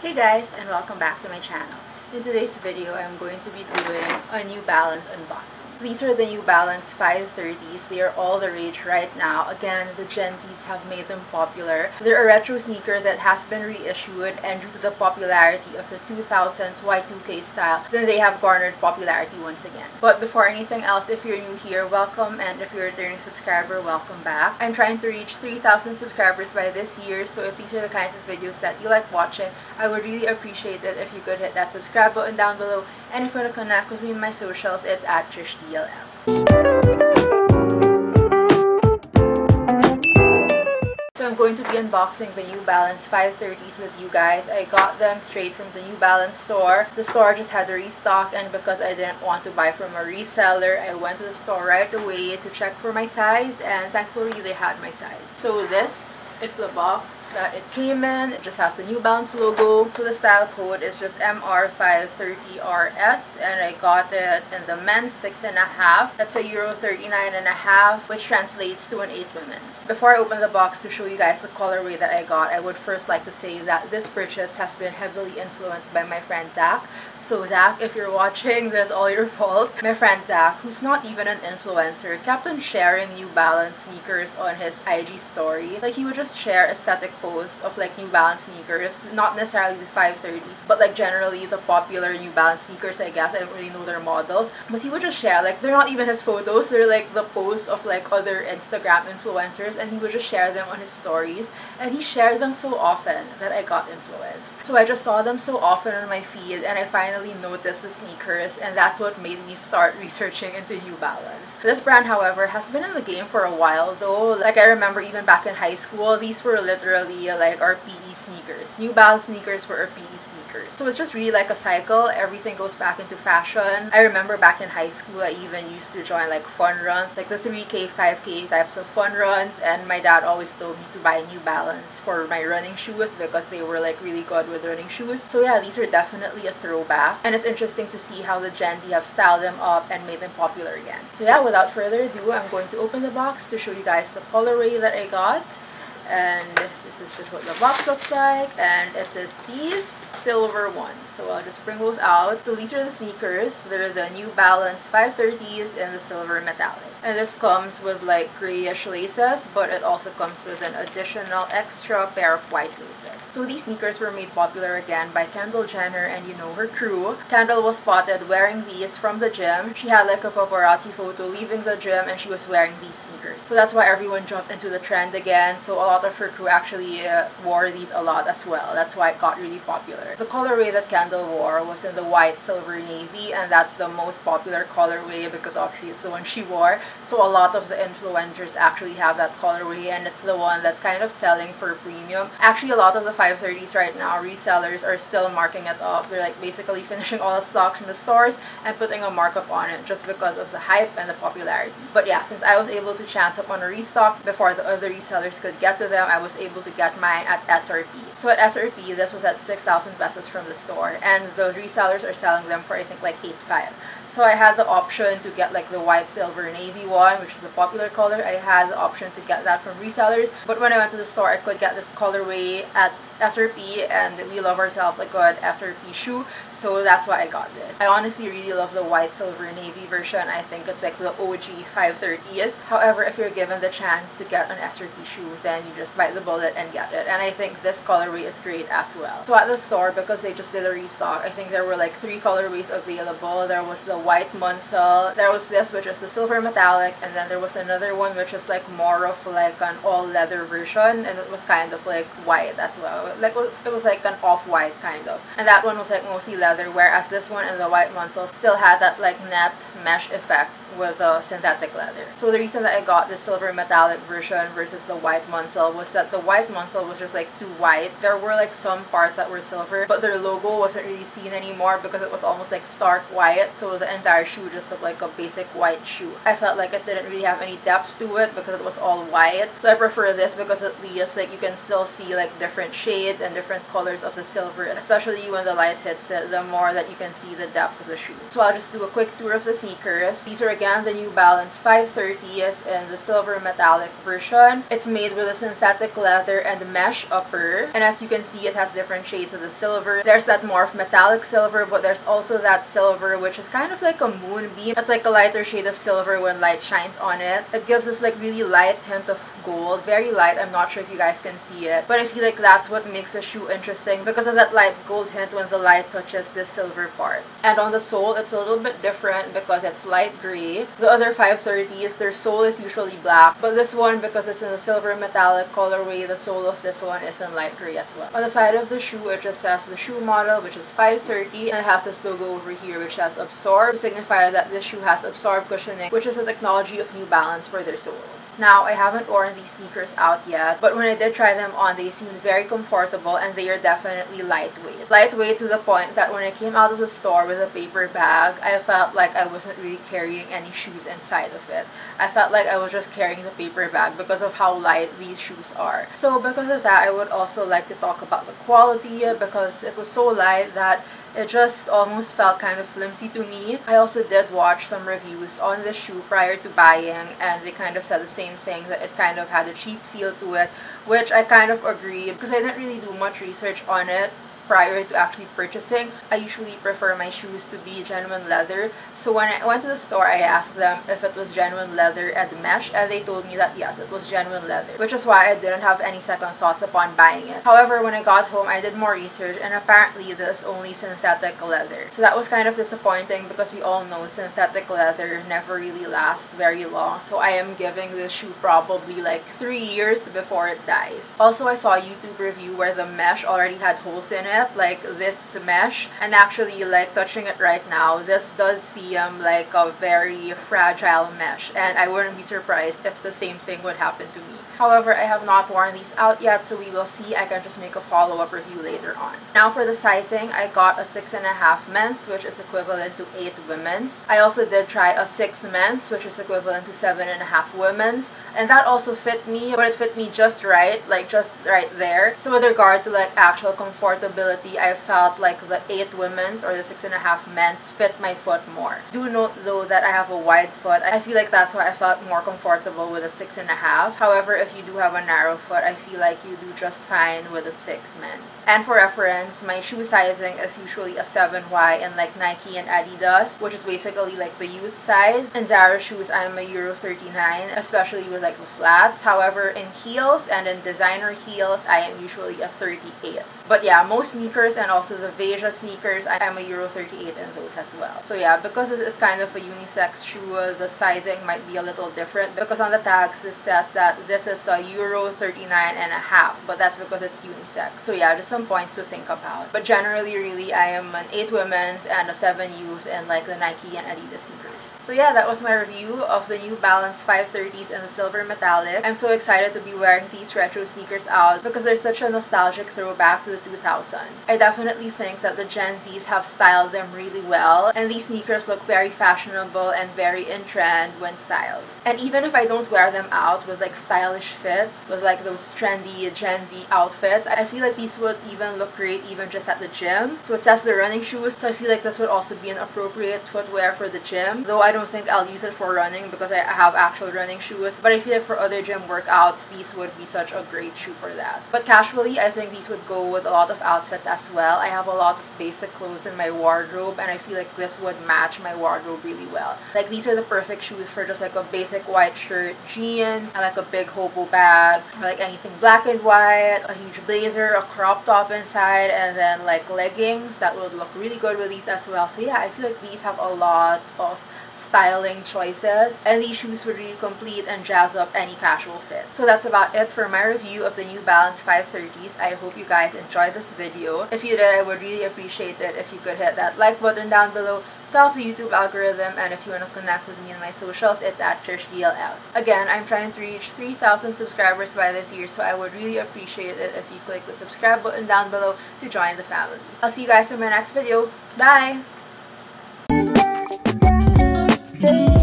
Hey guys and welcome back to my channel. In today's video, I'm going to be doing a New Balance unboxing. These are the New Balance 530s. They are all the rage right now. Again, the Gen Zs have made them popular. They're a retro sneaker that has been reissued and due to the popularity of the 2000s Y2K style, then they have garnered popularity once again. But before anything else, if you're new here, welcome and if you're a returning subscriber, welcome back. I'm trying to reach 3,000 subscribers by this year, so if these are the kinds of videos that you like watching, I would really appreciate it if you could hit that subscribe button down below and if you want to connect with me in my socials, it's at TrishDLF. So I'm going to be unboxing the New Balance 530s with you guys. I got them straight from the New Balance store. The store just had a restock and because I didn't want to buy from a reseller, I went to the store right away to check for my size and thankfully they had my size. So this is the box that it came in. It just has the New Balance logo. So the style code is just MR530RS and I got it in the men's 6.5. That's a Euro 39.5 which translates to an 8 women's. Before I open the box to show you guys the colorway that I got, I would first like to say that this purchase has been heavily influenced by my friend Zach. So Zach, if you're watching, this all your fault. My friend Zach, who's not even an influencer, kept on sharing New Balance sneakers on his IG story. Like he would just just share aesthetic posts of like New Balance sneakers, not necessarily the 530s, but like generally the popular New Balance sneakers, I guess. I don't really know their models. But he would just share, like, they're not even his photos, they're like the posts of like other Instagram influencers, and he would just share them on his stories. And he shared them so often that I got influenced. So I just saw them so often on my feed, and I finally noticed the sneakers, and that's what made me start researching into New Balance. This brand, however, has been in the game for a while though. Like, I remember even back in high school, these were literally uh, like our PE sneakers. New Balance sneakers were our PE sneakers. So it's just really like a cycle. Everything goes back into fashion. I remember back in high school, I even used to join like fun runs, like the 3K, 5K types of fun runs. And my dad always told me to buy New Balance for my running shoes because they were like really good with running shoes. So yeah, these are definitely a throwback. And it's interesting to see how the Gen Z have styled them up and made them popular again. So yeah, without further ado, I'm going to open the box to show you guys the colorway that I got and this is just what the box looks like. And it is these silver ones. So I'll just bring those out. So these are the sneakers they're the New Balance 530s in the silver metallic. And this comes with like grayish laces but it also comes with an additional extra pair of white laces. So these sneakers were made popular again by Kendall Jenner and you know her crew. Kendall was spotted wearing these from the gym. She had like a paparazzi photo leaving the gym and she was wearing these sneakers. So that's why everyone jumped into the trend again. So a lot of her crew actually uh, wore these a lot as well. That's why it got really popular the colorway that Kendall wore was in the white, silver, navy, and that's the most popular colorway because obviously it's the one she wore. So a lot of the influencers actually have that colorway, and it's the one that's kind of selling for premium. Actually, a lot of the 530s right now, resellers are still marking it up. They're like basically finishing all the stocks from the stores and putting a markup on it just because of the hype and the popularity. But yeah, since I was able to chance up on a restock before the other resellers could get to them, I was able to get mine at SRP. So at SRP, this was at 6,000 pesos from the store and the resellers are selling them for I think like 8.5 so I had the option to get like the white silver navy one which is the popular color I had the option to get that from resellers but when I went to the store I could get this colorway at SRP and we love ourselves a good SRP shoe so that's why I got this. I honestly really love the white silver navy version. I think it's like the OG 530s. However, if you're given the chance to get an SRP shoe, then you just bite the bullet and get it. And I think this colorway is great as well. So at the store, because they just did a restock, I think there were like three colorways available. There was the white Munsell, there was this which is the silver metallic, and then there was another one which is like more of like an all leather version and it was kind of like white as well. Like it was like an off-white kind of. And that one was like mostly leather whereas this one and the white Munsell still had that like net mesh effect with a synthetic leather. So the reason that I got the silver metallic version versus the white Munsell was that the white Munsell was just like too white. There were like some parts that were silver, but their logo wasn't really seen anymore because it was almost like stark white. So the entire shoe just looked like a basic white shoe. I felt like it didn't really have any depth to it because it was all white. So I prefer this because at least like you can still see like different shades and different colors of the silver, especially when the light hits it, the more that you can see the depth of the shoe. So I'll just do a quick tour of the sneakers. These are again, the New Balance 530 is in the silver metallic version. It's made with a synthetic leather and mesh upper. And as you can see, it has different shades of the silver. There's that more of metallic silver, but there's also that silver which is kind of like a moonbeam. It's like a lighter shade of silver when light shines on it. It gives us like really light hint of gold. Very light. I'm not sure if you guys can see it. But I feel like that's what makes the shoe interesting because of that light gold hint when the light touches the silver part. And on the sole, it's a little bit different because it's light gray. The other 530s, their sole is usually black. But this one, because it's in the silver metallic colorway, the sole of this one is in light gray as well. On the side of the shoe, it just says the shoe model, which is 530. And it has this logo over here, which has ABZORB, to signify that this shoe has ABZORB cushioning, which is a technology of New Balance for their soles. Now, I haven't worn these sneakers out yet, but when I did try them on, they seemed very comfortable and they are definitely lightweight. Lightweight to the point that when I came out of the store with a paper bag, I felt like I wasn't really carrying any shoes inside of it. I felt like I was just carrying the paper bag because of how light these shoes are. So because of that, I would also like to talk about the quality because it was so light that it just almost felt kind of flimsy to me. I also did watch some reviews on the shoe prior to buying and they kind of said the same thing that it kind of had a cheap feel to it which I kind of agree because I didn't really do much research on it prior to actually purchasing. I usually prefer my shoes to be genuine leather. So when I went to the store, I asked them if it was genuine leather and mesh, and they told me that yes, it was genuine leather, which is why I didn't have any second thoughts upon buying it. However, when I got home, I did more research, and apparently this only synthetic leather. So that was kind of disappointing because we all know synthetic leather never really lasts very long. So I am giving this shoe probably like three years before it dies. Also, I saw a YouTube review where the mesh already had holes in it it like this mesh and actually like touching it right now this does seem um, like a very fragile mesh and I wouldn't be surprised if the same thing would happen to me. However I have not worn these out yet so we will see. I can just make a follow-up review later on. Now for the sizing I got a six and a half men's which is equivalent to eight women's. I also did try a six men's which is equivalent to seven and a half women's and that also fit me but it fit me just right like just right there. So with regard to like actual comfortability I felt like the 8 women's or the 6.5 men's fit my foot more. Do note though that I have a wide foot. I feel like that's why I felt more comfortable with a 6.5. However, if you do have a narrow foot, I feel like you do just fine with a 6 men's. And for reference, my shoe sizing is usually a 7Y in like Nike and Adidas, which is basically like the youth size. In Zara shoes, I'm a Euro 39, especially with like the flats. However, in heels and in designer heels, I am usually a 38. But yeah, most sneakers and also the Veja sneakers, I am a Euro 38 in those as well. So yeah, because it is kind of a unisex shoe, uh, the sizing might be a little different because on the tags it says that this is a Euro 39 and a half, but that's because it's unisex. So yeah, just some points to think about. But generally, really, I am an 8 women's and a 7 youth and like the Nike and Adidas sneakers. So yeah, that was my review of the New Balance 530s in the silver metallic. I'm so excited to be wearing these retro sneakers out because they're such a nostalgic throwback to the 2000s. I definitely think that the Gen Zs have styled them really well and these sneakers look very fashionable and very in trend when styled. And even if I don't wear them out with like stylish fits, with like those trendy Gen Z outfits, I feel like these would even look great even just at the gym. So it says the running shoes, so I feel like this would also be an appropriate footwear for the gym. Though I don't think I'll use it for running because I have actual running shoes, but I feel like for other gym workouts, these would be such a great shoe for that. But casually, I think these would go with a lot of outfits as well. I have a lot of basic clothes in my wardrobe and I feel like this would match my wardrobe really well. Like these are the perfect shoes for just like a basic white shirt, jeans, and like a big hobo bag, or like anything black and white, a huge blazer, a crop top inside, and then like leggings that would look really good with these as well. So yeah, I feel like these have a lot of styling choices and these shoes would really complete and jazz up any casual fit. So that's about it for my review of the New Balance 530s. I hope you guys enjoyed this video. If you did, I would really appreciate it if you could hit that like button down below Tell the YouTube algorithm and if you want to connect with me on my socials, it's at TrishDLF. Again, I'm trying to reach 3,000 subscribers by this year, so I would really appreciate it if you click the subscribe button down below to join the family. I'll see you guys in my next video. Bye! Thank you.